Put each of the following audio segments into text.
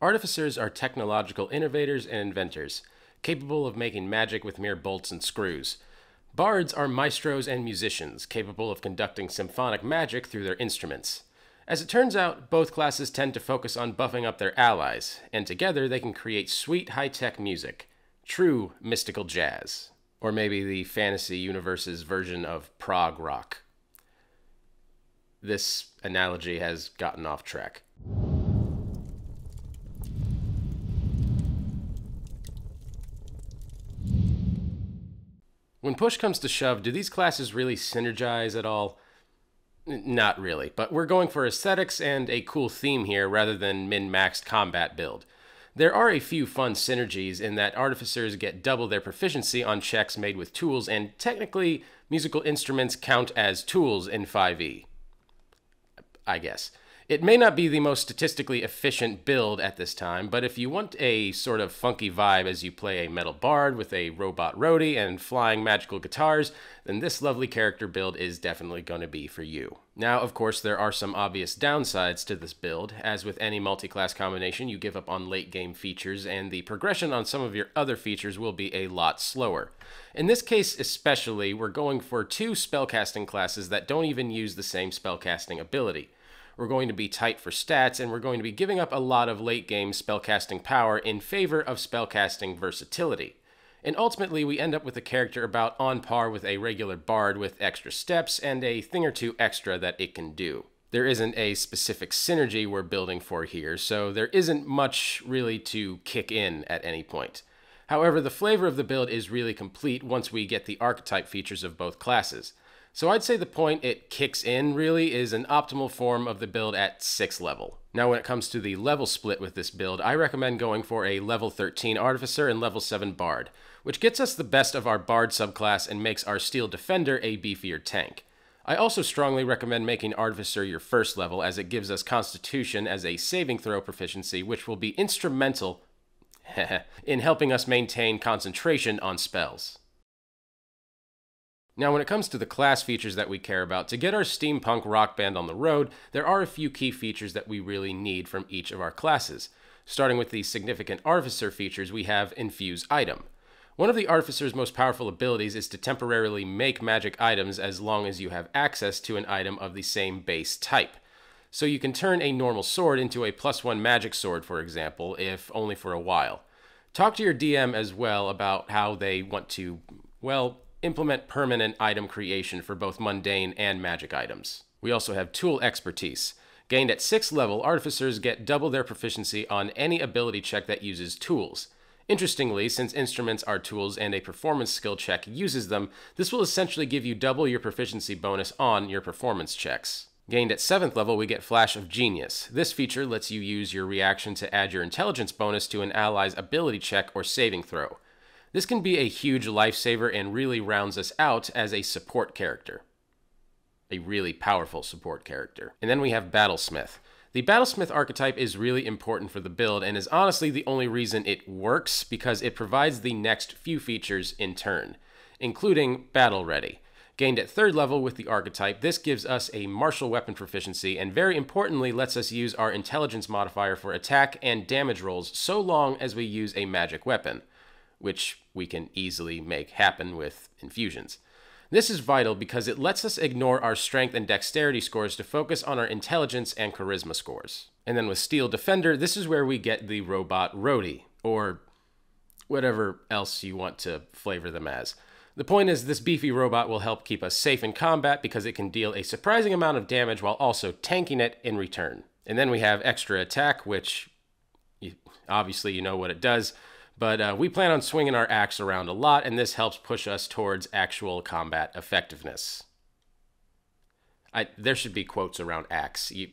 Artificers are technological innovators and inventors, capable of making magic with mere bolts and screws. Bards are maestros and musicians, capable of conducting symphonic magic through their instruments. As it turns out, both classes tend to focus on buffing up their allies, and together they can create sweet high tech music. True mystical jazz. Or maybe the fantasy universe's version of prog rock. This analogy has gotten off track. When push comes to shove, do these classes really synergize at all? Not really, but we're going for aesthetics and a cool theme here rather than min maxed combat build. There are a few fun synergies in that artificers get double their proficiency on checks made with tools, and technically, musical instruments count as tools in 5e. I guess. It may not be the most statistically efficient build at this time, but if you want a sort of funky vibe as you play a metal bard with a robot roadie and flying magical guitars, then this lovely character build is definitely going to be for you. Now, of course, there are some obvious downsides to this build. As with any multi-class combination, you give up on late game features, and the progression on some of your other features will be a lot slower. In this case especially, we're going for two spellcasting classes that don't even use the same spellcasting ability we're going to be tight for stats, and we're going to be giving up a lot of late game spellcasting power in favor of spellcasting versatility. And ultimately, we end up with a character about on par with a regular bard with extra steps and a thing or two extra that it can do. There isn't a specific synergy we're building for here, so there isn't much really to kick in at any point. However, the flavor of the build is really complete once we get the archetype features of both classes. So I'd say the point it kicks in really is an optimal form of the build at 6 level. Now when it comes to the level split with this build, I recommend going for a level 13 Artificer and level 7 Bard, which gets us the best of our Bard subclass and makes our Steel Defender a beefier tank. I also strongly recommend making Artificer your first level as it gives us Constitution as a saving throw proficiency which will be instrumental in helping us maintain concentration on spells. Now, when it comes to the class features that we care about, to get our steampunk rock band on the road, there are a few key features that we really need from each of our classes. Starting with the significant Artificer features, we have Infuse Item. One of the Artificer's most powerful abilities is to temporarily make magic items as long as you have access to an item of the same base type. So you can turn a normal sword into a plus one magic sword, for example, if only for a while. Talk to your DM as well about how they want to, well, implement permanent item creation for both mundane and magic items. We also have tool expertise. Gained at 6th level, artificers get double their proficiency on any ability check that uses tools. Interestingly, since instruments are tools and a performance skill check uses them, this will essentially give you double your proficiency bonus on your performance checks. Gained at 7th level, we get Flash of Genius. This feature lets you use your reaction to add your intelligence bonus to an ally's ability check or saving throw. This can be a huge lifesaver and really rounds us out as a support character. A really powerful support character. And then we have Battlesmith. The Battlesmith archetype is really important for the build and is honestly the only reason it works because it provides the next few features in turn, including Battle Ready. Gained at third level with the archetype, this gives us a martial weapon proficiency and very importantly lets us use our intelligence modifier for attack and damage rolls so long as we use a magic weapon which we can easily make happen with infusions. This is vital because it lets us ignore our strength and dexterity scores to focus on our intelligence and charisma scores. And then with Steel Defender, this is where we get the robot roadie, or whatever else you want to flavor them as. The point is, this beefy robot will help keep us safe in combat because it can deal a surprising amount of damage while also tanking it in return. And then we have extra attack, which obviously you know what it does. But uh, we plan on swinging our axe around a lot, and this helps push us towards actual combat effectiveness. I, there should be quotes around axe. You,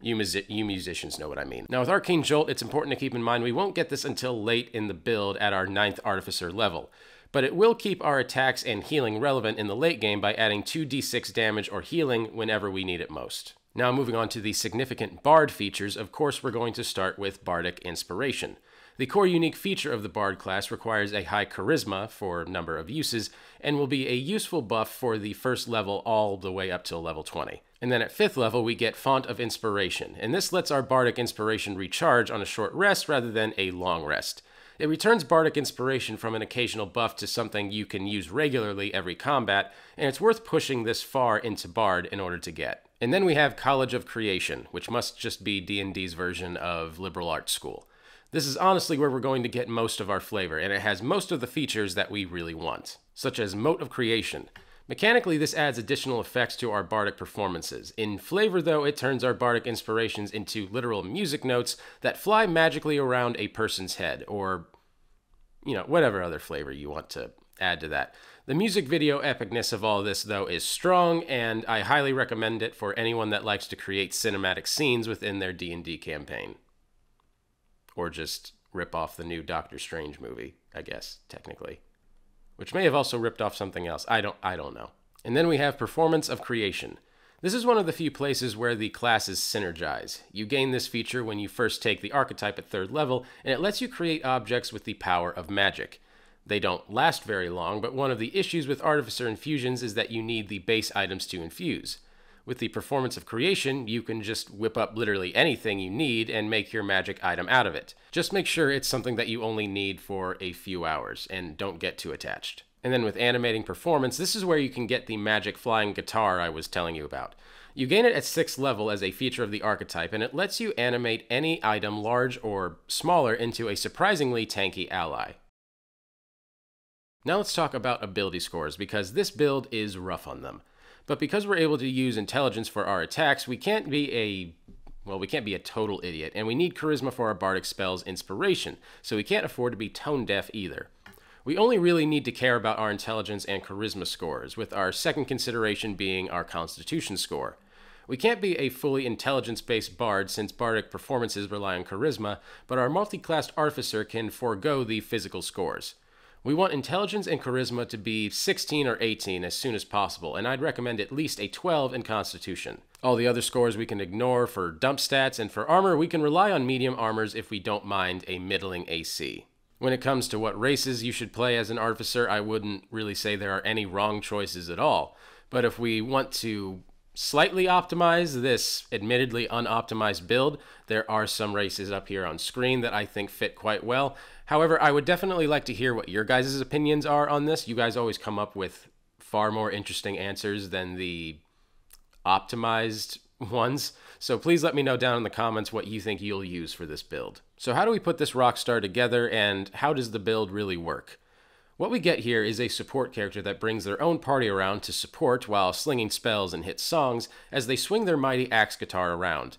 you, you musicians know what I mean. Now, with Arcane Jolt, it's important to keep in mind we won't get this until late in the build at our 9th Artificer level, but it will keep our attacks and healing relevant in the late game by adding 2d6 damage or healing whenever we need it most. Now, moving on to the significant Bard features, of course, we're going to start with Bardic Inspiration. The core unique feature of the Bard class requires a high charisma for number of uses, and will be a useful buff for the first level all the way up to level 20. And then at 5th level, we get Font of Inspiration, and this lets our Bardic Inspiration recharge on a short rest rather than a long rest. It returns Bardic Inspiration from an occasional buff to something you can use regularly every combat, and it's worth pushing this far into Bard in order to get. And then we have College of Creation, which must just be D&D's version of Liberal Arts School. This is honestly where we're going to get most of our flavor, and it has most of the features that we really want, such as Mote of Creation. Mechanically, this adds additional effects to our bardic performances. In flavor, though, it turns our bardic inspirations into literal music notes that fly magically around a person's head, or, you know, whatever other flavor you want to add to that. The music video epicness of all this, though, is strong, and I highly recommend it for anyone that likes to create cinematic scenes within their D&D campaign or just rip off the new Doctor Strange movie, I guess, technically. Which may have also ripped off something else. I don't I don't know. And then we have Performance of Creation. This is one of the few places where the classes synergize. You gain this feature when you first take the archetype at third level, and it lets you create objects with the power of magic. They don't last very long, but one of the issues with Artificer infusions is that you need the base items to infuse. With the performance of creation, you can just whip up literally anything you need and make your magic item out of it. Just make sure it's something that you only need for a few hours and don't get too attached. And then with animating performance, this is where you can get the magic flying guitar I was telling you about. You gain it at 6th level as a feature of the archetype, and it lets you animate any item, large or smaller, into a surprisingly tanky ally. Now let's talk about ability scores, because this build is rough on them. But because we're able to use intelligence for our attacks, we can't be a well, we can't be a total idiot, and we need charisma for our bardic spells inspiration, so we can't afford to be tone deaf either. We only really need to care about our intelligence and charisma scores, with our second consideration being our constitution score. We can't be a fully intelligence based bard since bardic performances rely on charisma, but our multi classed artificer can forego the physical scores. We want intelligence and charisma to be 16 or 18 as soon as possible, and I'd recommend at least a 12 in constitution. All the other scores we can ignore for dump stats, and for armor, we can rely on medium armors if we don't mind a middling AC. When it comes to what races you should play as an artificer, I wouldn't really say there are any wrong choices at all. But if we want to slightly optimize this admittedly unoptimized build, there are some races up here on screen that I think fit quite well. However, I would definitely like to hear what your guys' opinions are on this. You guys always come up with far more interesting answers than the optimized ones. So please let me know down in the comments what you think you'll use for this build. So how do we put this Rockstar together and how does the build really work? What we get here is a support character that brings their own party around to support while slinging spells and hit songs as they swing their mighty axe guitar around.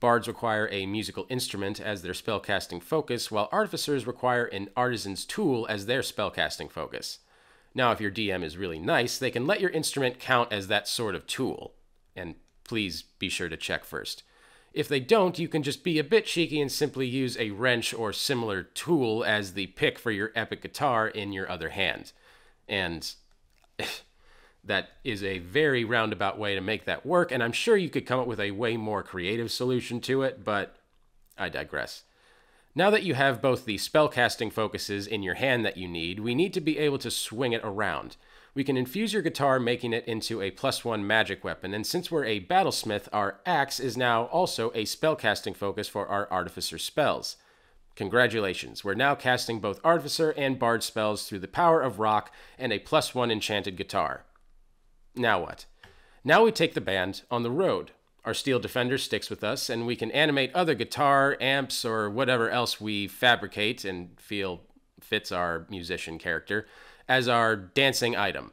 Bards require a musical instrument as their spellcasting focus, while artificers require an artisan's tool as their spellcasting focus. Now, if your DM is really nice, they can let your instrument count as that sort of tool. And please be sure to check first. If they don't, you can just be a bit cheeky and simply use a wrench or similar tool as the pick for your epic guitar in your other hand. And that is a very roundabout way to make that work, and I'm sure you could come up with a way more creative solution to it, but I digress. Now that you have both the spellcasting focuses in your hand that you need, we need to be able to swing it around. We can infuse your guitar, making it into a plus one magic weapon, and since we're a battlesmith, our axe is now also a spellcasting focus for our artificer spells. Congratulations, we're now casting both artificer and bard spells through the power of rock and a plus one enchanted guitar. Now what? Now we take the band on the road. Our steel defender sticks with us, and we can animate other guitar, amps, or whatever else we fabricate and feel fits our musician character as our dancing item.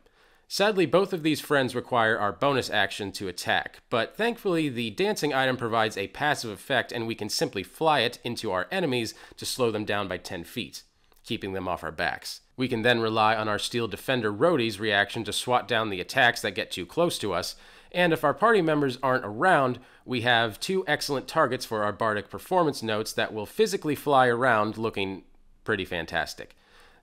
Sadly, both of these friends require our bonus action to attack, but thankfully the dancing item provides a passive effect and we can simply fly it into our enemies to slow them down by 10 feet keeping them off our backs. We can then rely on our Steel Defender roadie's reaction to swat down the attacks that get too close to us, and if our party members aren't around, we have two excellent targets for our Bardic performance notes that will physically fly around looking pretty fantastic.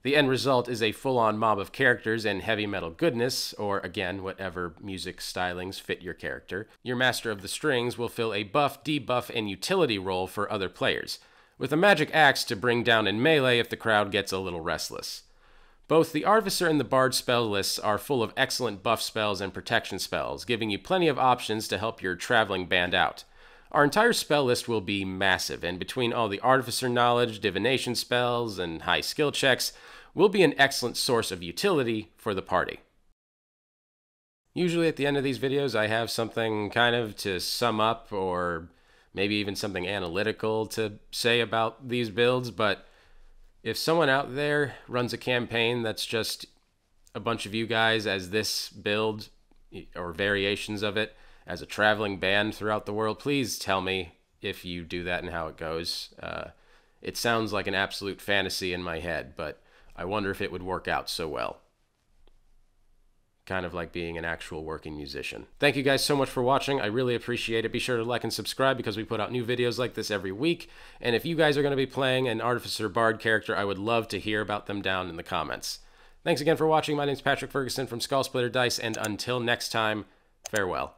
The end result is a full on mob of characters and heavy metal goodness, or again, whatever music stylings fit your character. Your Master of the Strings will fill a buff, debuff, and utility role for other players with a magic axe to bring down in melee if the crowd gets a little restless. Both the Artificer and the Bard spell lists are full of excellent buff spells and protection spells, giving you plenty of options to help your traveling band out. Our entire spell list will be massive, and between all the Artificer knowledge, divination spells, and high skill checks, will be an excellent source of utility for the party. Usually at the end of these videos, I have something kind of to sum up or maybe even something analytical to say about these builds, but if someone out there runs a campaign that's just a bunch of you guys as this build or variations of it as a traveling band throughout the world, please tell me if you do that and how it goes. Uh, it sounds like an absolute fantasy in my head, but I wonder if it would work out so well kind of like being an actual working musician. Thank you guys so much for watching. I really appreciate it. Be sure to like and subscribe because we put out new videos like this every week. And if you guys are going to be playing an Artificer Bard character, I would love to hear about them down in the comments. Thanks again for watching. My name is Patrick Ferguson from Skull Splitter Dice, and until next time, farewell.